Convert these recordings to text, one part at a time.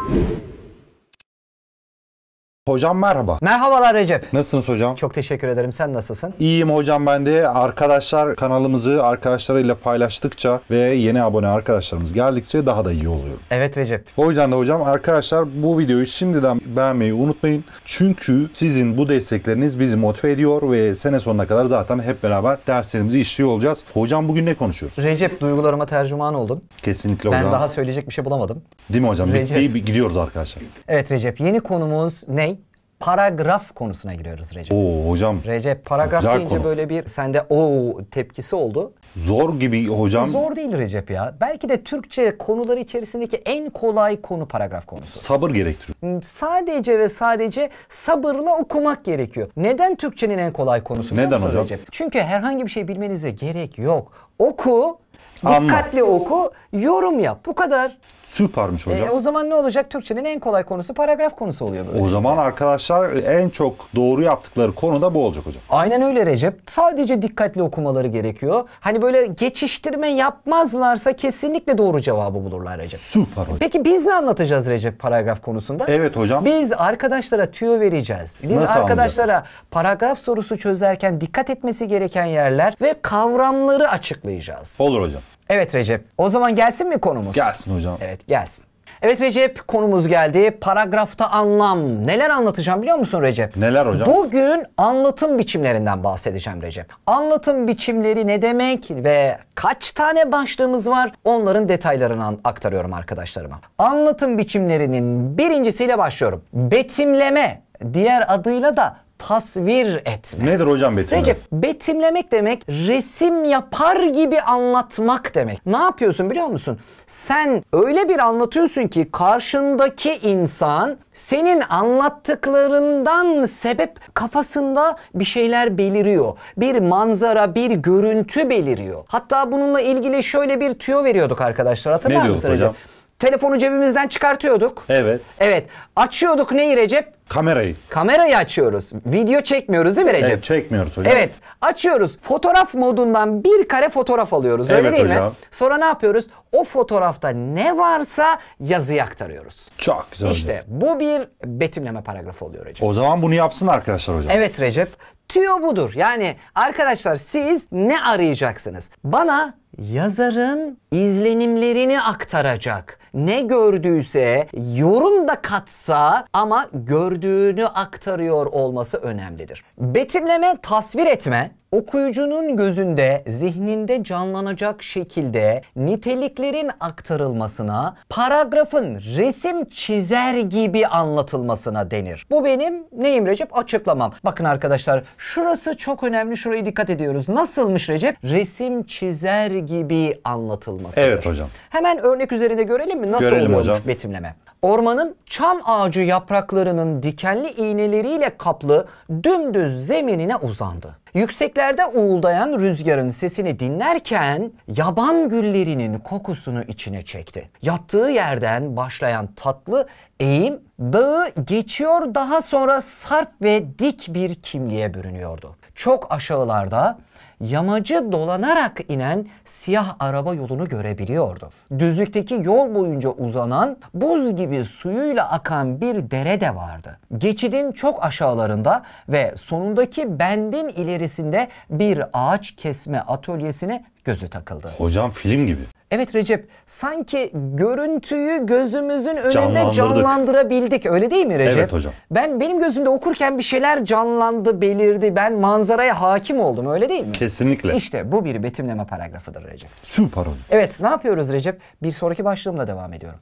Thank you. Hocam merhaba. Merhabalar Recep. Nasılsınız hocam? Çok teşekkür ederim. Sen nasılsın? İyiyim hocam ben de. Arkadaşlar kanalımızı arkadaşlarıyla paylaştıkça ve yeni abone arkadaşlarımız geldikçe daha da iyi oluyor. Evet Recep. O yüzden de hocam arkadaşlar bu videoyu şimdiden beğenmeyi unutmayın. Çünkü sizin bu destekleriniz bizi motive ediyor ve sene sonuna kadar zaten hep beraber derslerimizi işliyor olacağız. Hocam bugün ne konuşuyoruz? Recep duygularıma tercüman oldun. Kesinlikle Ben hocam. daha söyleyecek bir şey bulamadım. Değil mi hocam? Recep. Bitti gidiyoruz arkadaşlar. Evet Recep. Yeni konumuz ne? Paragraf konusuna giriyoruz Recep. Oo hocam Recep paragraf Güzel deyince konu. böyle bir sende o tepkisi oldu. zor gibi hocam. Zor değil Recep ya. Belki de Türkçe konuları içerisindeki en kolay konu paragraf konusu. Sabır gerektiriyor. Sadece ve sadece sabırla okumak gerekiyor. Neden Türkçenin en kolay konusu? Neden hocam? Recep? Çünkü herhangi bir şey bilmenize gerek yok. Oku, dikkatli oku, yorum yap. Bu kadar. Süpermiş hocam. E, o zaman ne olacak? Türkçenin en kolay konusu paragraf konusu oluyor böyle. O zaman arkadaşlar en çok doğru yaptıkları konu da bu olacak hocam. Aynen öyle Recep. Sadece dikkatli okumaları gerekiyor. Hani böyle geçiştirme yapmazlarsa kesinlikle doğru cevabı bulurlar Recep. Süper hocam. Peki biz ne anlatacağız Recep paragraf konusunda? Evet hocam. Biz arkadaşlara tüyo vereceğiz. Biz Nasıl arkadaşlara paragraf sorusu çözerken dikkat etmesi gereken yerler ve kavramları açıklayacağız. Olur hocam. Evet Recep. O zaman gelsin mi konumuz? Gelsin hocam. Evet gelsin. Evet Recep konumuz geldi. Paragrafta anlam. Neler anlatacağım biliyor musun Recep? Neler hocam? Bugün anlatım biçimlerinden bahsedeceğim Recep. Anlatım biçimleri ne demek ve kaç tane başlığımız var? Onların detaylarını aktarıyorum arkadaşlarıma. Anlatım biçimlerinin birincisiyle başlıyorum. Betimleme. Diğer adıyla da tasvir etme. Nedir hocam betimleme? Recep betimlemek demek resim yapar gibi anlatmak demek. Ne yapıyorsun biliyor musun? Sen öyle bir anlatıyorsun ki karşındaki insan senin anlattıklarından sebep kafasında bir şeyler beliriyor. Bir manzara, bir görüntü beliriyor. Hatta bununla ilgili şöyle bir tüyo veriyorduk arkadaşlar. Hatırlar Ne diyorduk mısın Recep? Hocam? Telefonu cebimizden çıkartıyorduk. Evet. Evet. Açıyorduk neyi Recep? Kamerayı. Kamerayı açıyoruz. Video çekmiyoruz değil mi Recep? Evet, çekmiyoruz hocam. Evet. Açıyoruz. Fotoğraf modundan bir kare fotoğraf alıyoruz. Öyle Evet değil mi? hocam. Sonra ne yapıyoruz? O fotoğrafta ne varsa yazıyı aktarıyoruz. Çok güzel hocam. İşte bu bir betimleme paragrafı oluyor Recep. O zaman bunu yapsın arkadaşlar hocam. Evet Recep. Tüyo budur. Yani arkadaşlar siz ne arayacaksınız? Bana yazarın izlenimlerini aktaracak. Ne gördüyse yorum da katsa ama gördüğünü aktarıyor olması önemlidir. Betimleme, tasvir etme okuyucunun gözünde, zihninde canlanacak şekilde niteliklerin aktarılmasına, paragrafın resim çizer gibi anlatılmasına denir. Bu benim neyim Recep? Açıklamam. Bakın arkadaşlar şurası çok önemli. Şuraya dikkat ediyoruz. Nasılmış Recep? Resim çizer gibi anlatılmasıdır. Evet hocam. Hemen örnek üzerinde görelim mi? Nasıl Görelim oluyormuş hocam. betimleme? Ormanın çam ağacı yapraklarının dikenli iğneleriyle kaplı dümdüz zeminine uzandı. Yükseklerde uğuldayan rüzgarın sesini dinlerken yaban güllerinin kokusunu içine çekti. Yattığı yerden başlayan tatlı eğim dağı geçiyor daha sonra sarp ve dik bir kimliğe bürünüyordu. Çok aşağılarda yamacı dolanarak inen siyah araba yolunu görebiliyordu. Düzlükteki yol boyunca uzanan buz gibi suyuyla akan bir dere de vardı. Geçidin çok aşağılarında ve sonundaki bendin ilerisinde bir ağaç kesme atölyesine gözü takıldı. Hocam film gibi. Evet Recep, sanki görüntüyü gözümüzün önünde canlandırabildik. Öyle değil mi Recep? Evet hocam. Ben benim gözümde okurken bir şeyler canlandı, belirdi. Ben manzaraya hakim oldum. Öyle değil mi? Kesinlikle. İşte bu bir betimleme paragrafıdır Recep. Süper hocam. Evet, ne yapıyoruz Recep? Bir sonraki başlığımla devam ediyorum.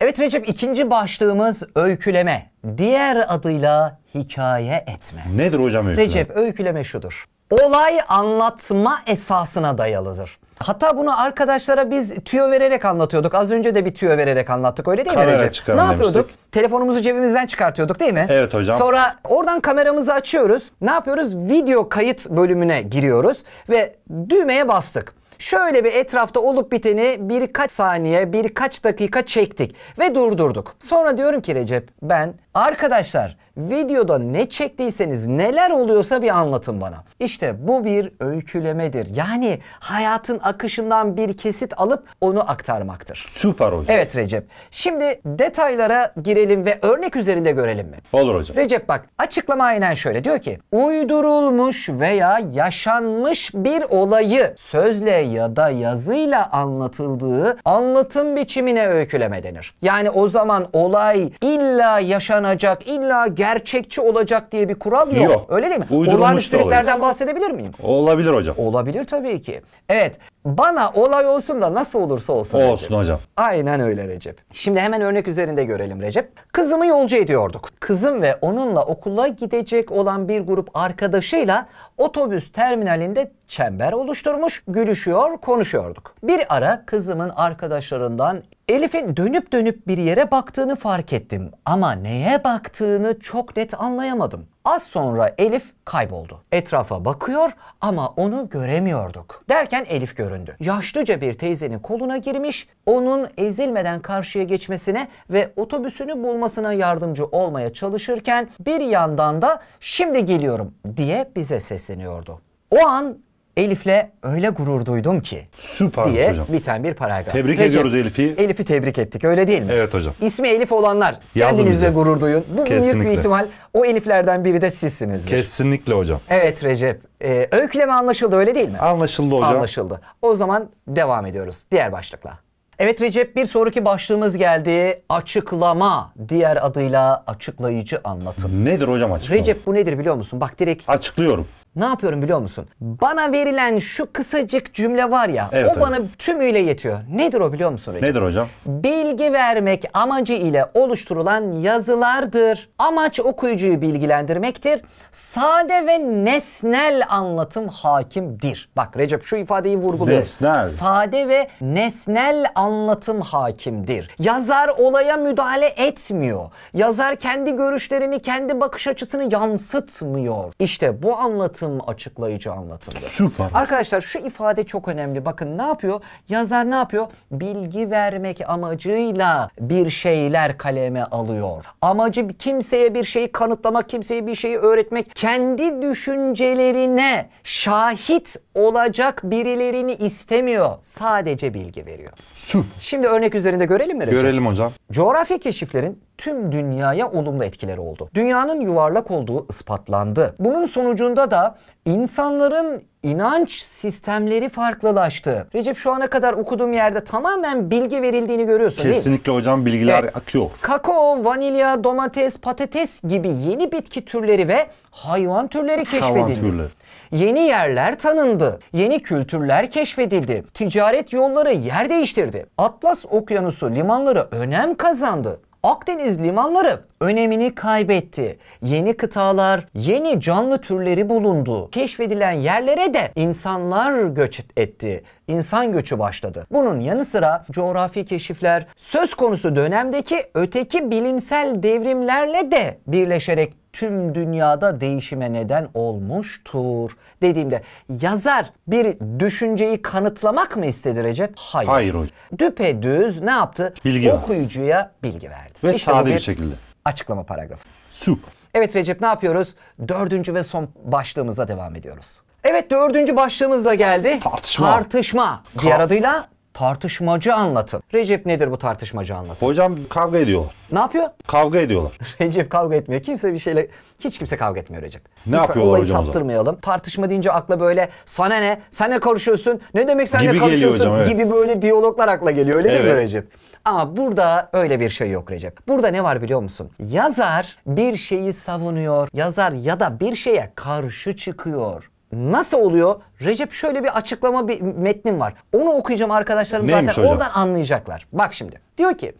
Evet Recep, ikinci başlığımız öyküleme. Diğer adıyla hikaye etme. Nedir hocam öyküler? Recep öyküleme şudur. Olay anlatma esasına dayalıdır. Hatta bunu arkadaşlara biz tüyo vererek anlatıyorduk. Az önce de bir tüyo vererek anlattık öyle değil mi Kamera Recep? çıkarın Ne yapıyorduk? demiştik. Telefonumuzu cebimizden çıkartıyorduk değil mi? Evet hocam. Sonra oradan kameramızı açıyoruz. Ne yapıyoruz? Video kayıt bölümüne giriyoruz ve düğmeye bastık. Şöyle bir etrafta olup biteni birkaç saniye, birkaç dakika çektik ve durdurduk. Sonra diyorum ki Recep ben Arkadaşlar videoda ne çektiyseniz neler oluyorsa bir anlatın bana. İşte bu bir öykülemedir. Yani hayatın akışından bir kesit alıp onu aktarmaktır. Süper hocam. Evet Recep. Şimdi detaylara girelim ve örnek üzerinde görelim mi? Olur hocam. Recep bak açıklama aynen şöyle diyor ki uydurulmuş veya yaşanmış bir olayı sözle ya da yazıyla anlatıldığı anlatım biçimine öyküleme denir. Yani o zaman olay illa yaşanacak, illa gerçekçi olacak diye bir kural yok. Yok. Öyle değil mi? Olağanüstülüklerden bahsedebilir miyim? Olabilir hocam. Olabilir tabii ki. Evet. Bana olay olsun da nasıl olursa olsun. Recep. Olsun hocam. Aynen öyle Recep. Şimdi hemen örnek üzerinde görelim Recep. Kızımı yolcu ediyorduk. Kızım ve onunla okula gidecek olan bir grup arkadaşıyla otobüs terminalinde çember oluşturmuş, gülüşüyor, konuşuyorduk. Bir ara kızımın arkadaşlarından Elif'in dönüp dönüp bir yere baktığını fark ettim ama neye baktığını çok net anlayamadım. Az sonra Elif kayboldu. Etrafa bakıyor ama onu göremiyorduk. Derken Elif göründü. Yaşlıca bir teyzenin koluna girmiş, onun ezilmeden karşıya geçmesine ve otobüsünü bulmasına yardımcı olmaya çalışırken bir yandan da şimdi geliyorum diye bize sesleniyordu. O an Elif'le öyle gurur duydum ki Süpermiş diye hocam. biten bir paragraf. Tebrik ediyoruz Elif'i. Elif'i tebrik ettik öyle değil mi? Evet hocam. İsmi Elif olanlar Yazın kendinizle bize. gurur duyun. Bu büyük Kesinlikle. bir ihtimal o Elif'lerden biri de sizsinizdir. Kesinlikle hocam. Evet Recep. Ee, öyküleme anlaşıldı öyle değil mi? Anlaşıldı hocam. Anlaşıldı. O zaman devam ediyoruz diğer başlıkla. Evet Recep bir sonraki başlığımız geldi. Açıklama. Diğer adıyla açıklayıcı anlatım. Nedir hocam açıklama? Recep bu nedir biliyor musun? Bak direkt Açıklıyorum. Ne yapıyorum biliyor musun? Bana verilen şu kısacık cümle var ya Evet, o evet. bana tümüyle yetiyor. Nedir o biliyor musun Recep? Nedir hocam? Bilgi vermek amacı ile oluşturulan yazılardır. Amaç okuyucuyu bilgilendirmektir. Sade ve nesnel anlatım hakimdir. Bak Recep şu ifadeyi vurguluyor. Nesnel. Sade ve nesnel anlatım hakimdir. Yazar olaya müdahale etmiyor. Yazar kendi görüşlerini, kendi bakış açısını yansıtmıyor. İşte bu anlatım açıklayıcı anlatımdır. Süper. Arkadaşlar şu ifade çok önemli. Bakın ne yapıyor? Yazar ne yapıyor? Bilgi vermek amacıyla bir şeyler kaleme alıyor. Amacı kimseye bir şeyi kanıtlamak, kimseye bir şeyi öğretmek, kendi düşüncelerine şahit olacak birilerini istemiyor. Sadece bilgi veriyor. Süper. Şimdi örnek üzerinde görelim mi Recep? Görelim hocam. Coğrafi keşiflerin tüm dünyaya olumlu etkileri oldu. Dünyanın yuvarlak olduğu ispatlandı. Bunun sonucunda da insanların inanç sistemleri farklılaştı. Recep şu ana kadar okuduğum yerde tamamen bilgi verildiğini görüyorsun değil mi? Kesinlikle hocam bilgiler Evet. akıyor. Kakao, vanilya, domates, patates gibi yeni bitki türleri ve hayvan türleri keşfedildi. Hayvan türleri. Yeni yerler tanındı. Yeni kültürler keşfedildi. Ticaret yolları yer değiştirdi. Atlas Okyanusu limanları önem kazandı. Akdeniz limanları önemini kaybetti. Yeni kıtalar, yeni canlı türleri bulundu. Keşfedilen yerlere de insanlar göç etti. İnsan göçü başladı. Bunun yanı sıra coğrafi keşifler söz konusu dönemdeki öteki bilimsel devrimlerle de birleşerek tüm dünyada değişime neden olmuştur. Dediğimde yazar bir düşünceyi kanıtlamak mı istedi Recep? Hayır. Hayır hocam. Düpedüz ne yaptı? Bilgi. Okuyucuya bilgi verdi. Ve İşte sade bir şekilde. Açıklama paragrafı. Süper. Evet Recep ne yapıyoruz? Dördüncü ve son başlığımıza devam ediyoruz. Evet dördüncü başlığımız da geldi. Tartışma. Tartışma. Diğer adıyla tartışmacı anlatım. Recep nedir bu tartışmacı anlatım? Hocam kavga ediyorlar. Ne yapıyor? Kavga ediyorlar. Recep kavga etmiyor. Kimse bir şeyle hiç kimse kavga etmiyor Recep. Ne yapıyorlar olayı hocam o zaman? saptırmayalım. Tartışma deyince akla böyle sana ne? Sen ne karışıyorsun? Ne demek sen Gibi ne karışıyorsun? hocam, evet. Gibi böyle diyaloglar akla geliyor. Öyle değil mi Evet. Recep? Ama burada öyle bir şey yok Recep. Burada ne var biliyor musun? Yazar bir şeyi savunuyor. Yazar ya da bir şeye karşı çıkıyor. Nasıl oluyor? Recep şöyle bir açıklama bir metnim var. Onu okuyacağım arkadaşlarım Neymiş zaten hocam? oradan anlayacaklar. Bak şimdi. Diyor ki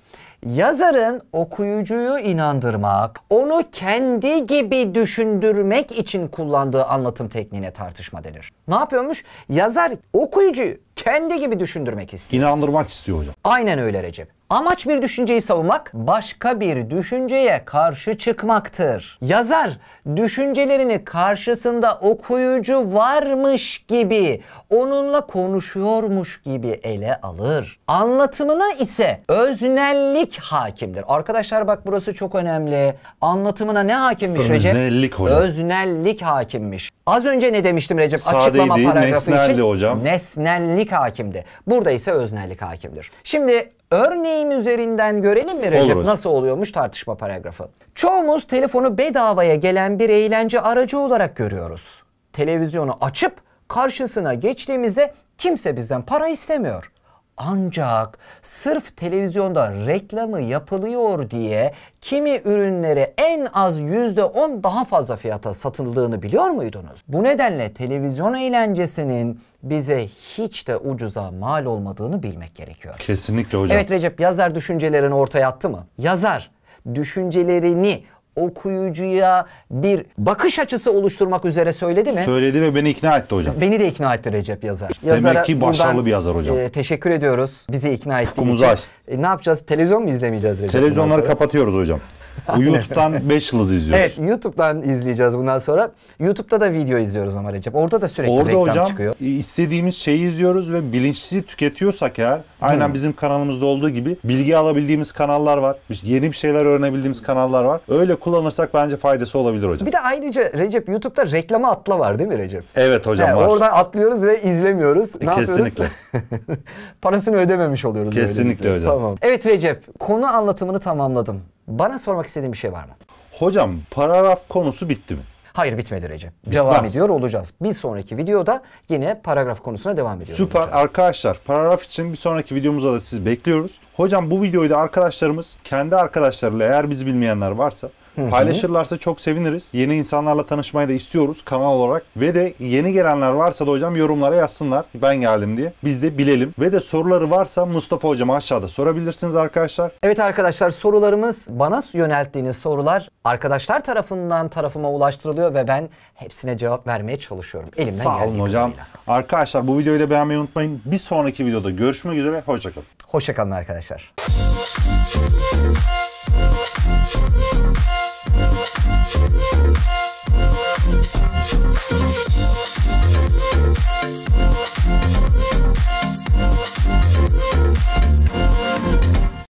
yazarın okuyucuyu inandırmak, onu kendi gibi düşündürmek için kullandığı anlatım tekniğine tartışma denir. Ne yapıyormuş? Yazar okuyucuyu kendi gibi düşündürmek istiyor. İnandırmak istiyor hocam. Aynen öyle Recep. Amaç bir düşünceyi savunmak, başka bir düşünceye karşı çıkmaktır. Yazar düşüncelerini karşısında okuyucu varmış gibi, onunla konuşuyormuş gibi ele alır. Anlatımına ise öznellik hakimdir. Arkadaşlar bak burası çok önemli. Anlatımına ne hakimmiş Recep? Öznellik hocam. Öznellik hakimmiş. Az önce ne demiştim Recep? Sadeydi, Açıklama paragrafı nesneldi için. hocam. Nesnellik hakimdi. Burada ise öznellik hakimdir. Şimdi örneğim üzerinden görelim mi Recep? Olur hocam. Nasıl oluyormuş tartışma paragrafı. Çoğumuz telefonu bedavaya gelen bir eğlence aracı olarak görüyoruz. Televizyonu açıp karşısına geçtiğimizde kimse bizden para istemiyor. Ancak sırf televizyonda reklamı yapılıyor diye kimi ürünleri en az %10 daha fazla fiyata satıldığını biliyor muydunuz? Bu nedenle televizyon eğlencesinin bize hiç de ucuza mal olmadığını bilmek gerekiyor. Kesinlikle hocam. Evet Recep yazar düşüncelerini ortaya attı mı? Yazar düşüncelerini okuyucuya bir bakış açısı oluşturmak üzere söyledi mi? Söyledi ve beni ikna etti hocam. Beni de ikna etti Recep yazar. Demek ki başarılı bir yazar hocam. e, teşekkür ediyoruz. Bizi ikna ettiği Ufkumuzu için. açtı. E, ne yapacağız? Televizyon mu izlemeyeceğiz Recep? bundan Televizyonları sonra? kapatıyoruz hocam. Bu YouTube'dan 5 yıldız izliyoruz. Evet YouTube'dan izleyeceğiz bundan sonra. YouTube'da da video izliyoruz ama Recep. Orada da sürekli Orada reklam hocam çıkıyor. istediğimiz şeyi izliyoruz ve bilinçsiz tüketiyorsak eğer aynen bizim kanalımızda olduğu gibi bilgi alabildiğimiz kanallar var. Yeni bir şeyler öğrenebildiğimiz kanallar var. Öyle kullanırsak bence faydası olabilir hocam. Bir de ayrıca Recep YouTube'da reklama atla var değil mi Recep? Evet hocam He, var. Oradan atlıyoruz ve izlemiyoruz. Ne Kesinlikle. Parasını ödememiş oluyoruz. Kesinlikle böylelikle. hocam. Tamam. Evet Recep, konu anlatımını tamamladım. Bana sormak istediğin bir şey var mı? Hocam paragraf konusu bitti mi? Hayır bitmedi Recep. Devam ediyor olacağız. Bir sonraki videoda yine paragraf konusuna devam ediyoruz. Süper arkadaşlar. Paragraf için bir sonraki videomuzda da sizi bekliyoruz. Hocam bu videoyu da arkadaşlarımız kendi arkadaşlarıyla eğer bizi bilmeyenler varsa paylaşırlarsa çok seviniriz. Yeni insanlarla tanışmayı da istiyoruz kanal olarak. Ve de yeni gelenler varsa da hocam yorumlara yazsınlar. Ben geldim diye. Biz de bilelim. Ve de soruları varsa Mustafa hocama aşağıda sorabilirsiniz arkadaşlar. Evet arkadaşlar sorularımız bana yönelttiğiniz sorular arkadaşlar tarafından tarafıma ulaştırılıyor ve ben hepsine cevap vermeye çalışıyorum. Elimden Sağ olun hocam. kadarıyla. Arkadaşlar bu videoyu da beğenmeyi unutmayın. Bir sonraki videoda görüşmek üzere. Hoşçakalın. Hoşçakalın arkadaşlar. Thank you.